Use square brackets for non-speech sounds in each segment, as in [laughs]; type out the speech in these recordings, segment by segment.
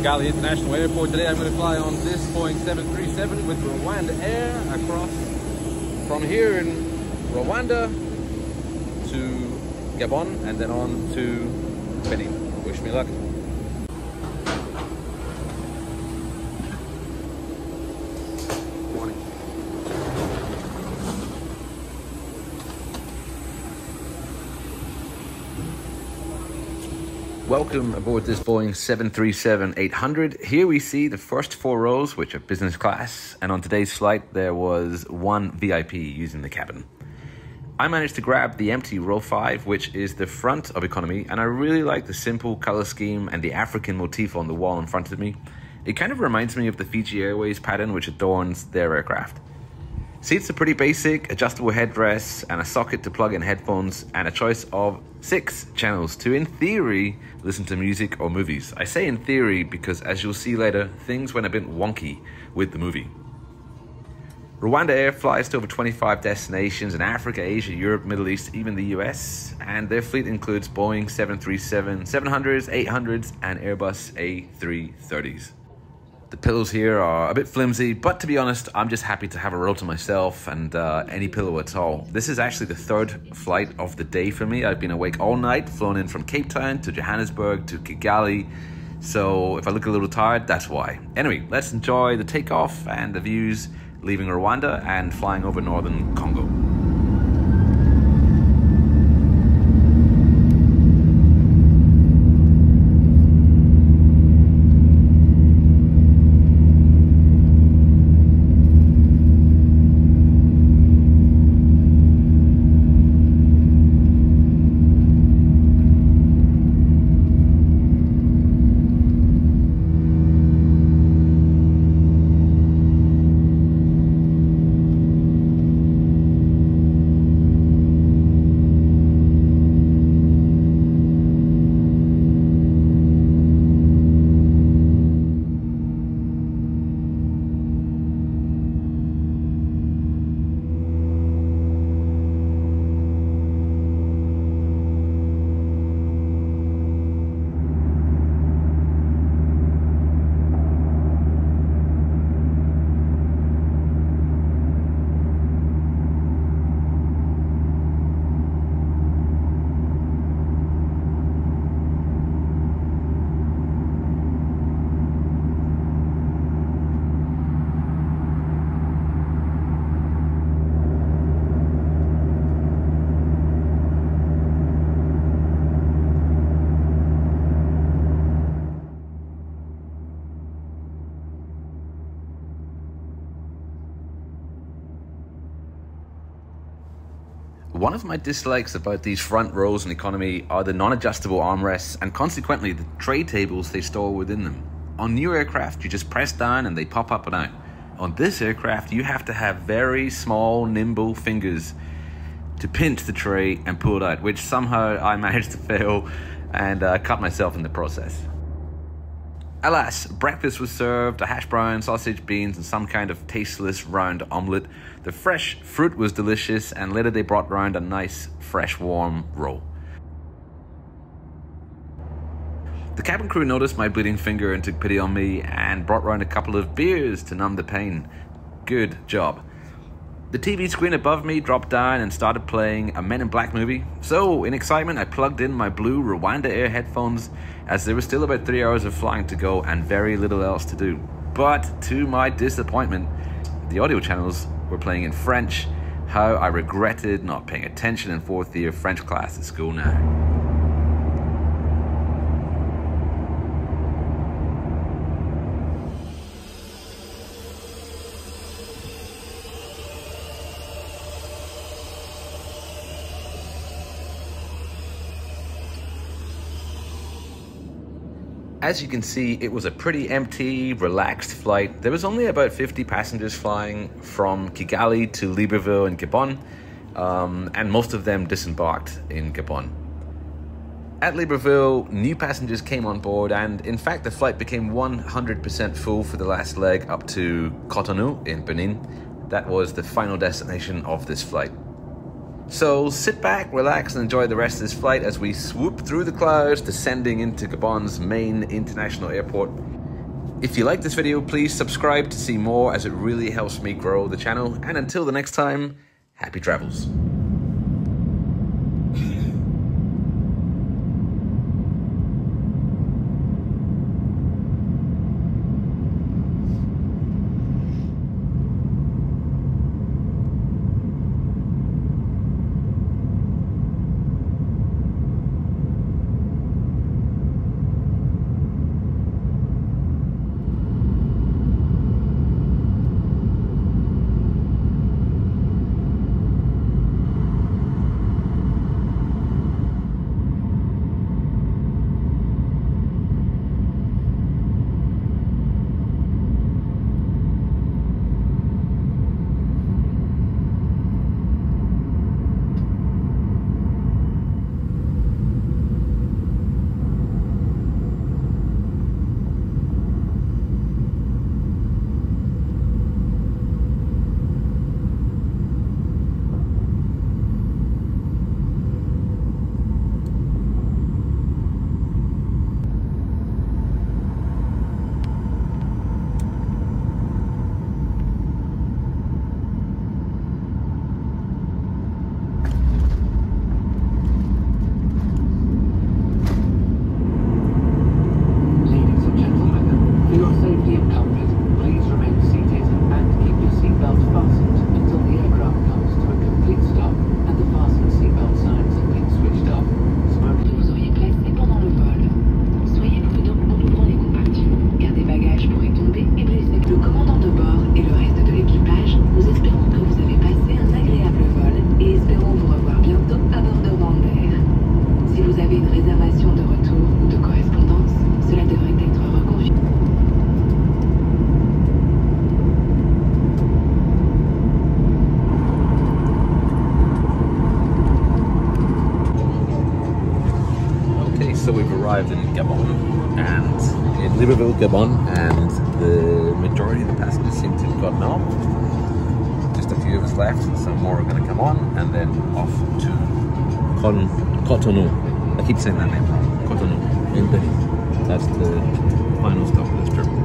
Kigali International Airport. Today I'm going to fly on this Boeing 737 with RwandAir across from here in Rwanda to Gabon and then on to Benin. Wish me luck. Welcome aboard this Boeing 737-800. Here we see the first four rows, which are business class, and on today's flight there was one VIP using the cabin. I managed to grab the empty row 5, which is the front of economy, and I really like the simple color scheme and the African motif on the wall in front of me. It kind of reminds me of the Fiji Airways pattern which adorns their aircraft. Seats are pretty basic, adjustable headrests and a socket to plug in headphones and a choice of six channels to, in theory, listen to music or movies. I say in theory because as you'll see later, things went a bit wonky with the movie. RwandAir flies to over 25 destinations in Africa, Asia, Europe, Middle East, even the US, and their fleet includes Boeing 737, 700s, 800s, and Airbus A330s. The pillows here are a bit flimsy, but to be honest, I'm just happy to have a roll to myself and uh, any pillow at all. This is actually the third flight of the day for me. I've been awake all night, flown in from Cape Town to Johannesburg to Kigali. So if I look a little tired, that's why. Anyway, let's enjoy the takeoff and the views leaving Rwanda and flying over northern Congo. One of my dislikes about these front rows in economy are the non-adjustable armrests and consequently the tray tables they store within them. On new aircraft, you just press down and they pop up and out. On this aircraft, you have to have very small, nimble fingers to pinch the tray and pull it out, which somehow I [laughs] managed to fail and uh, cut myself in the process. Alas, breakfast was served a hash brown, sausage, beans, and some kind of tasteless round omelette. The fresh fruit was delicious, and later they brought round a nice, fresh, warm roll. The cabin crew noticed my bleeding finger and took pity on me and brought round a couple of beers to numb the pain. Good job. The TV screen above me dropped down and started playing a Men in Black movie. So, in excitement, I plugged in my blue RwandAir headphones as there was still about three hours of flying to go and very little else to do. But to my disappointment, the audio channels were playing in French. How I regretted not paying attention in fourth year French class at school now. As you can see, it was a pretty empty, relaxed flight. There was only about 50 passengers flying from Kigali to Libreville in Gabon, um, and most of them disembarked in Gabon. At Libreville, new passengers came on board, and in fact, the flight became 100% full for the last leg up to Cotonou in Benin. That was the final destination of this flight. So sit back, relax, and enjoy the rest of this flight as we swoop through the clouds, descending into Gabon's main international airport. If you like this video, please subscribe to see more as it really helps me grow the channel. And until the next time, happy travels. Réservation de retour ou de correspondance, cela devrait être reconfirmé. Okay, so we've arrived in Gabon and in Libreville, Gabon, and the majority of the passengers seem to have gotten off. Just a few of us left, so more are going to come on, and then off to Con-. I keep saying that name. Cotonou. That's the final stop of this trip.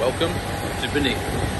Welcome to Benin.